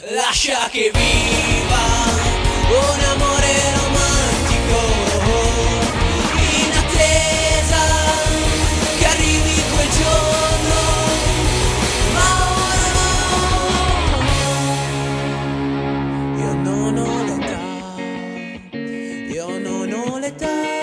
Lascia che viva un amore romantico in attesa che arrivi quel giorno. Ma ora no, io non ho l'età, io non ho l'età.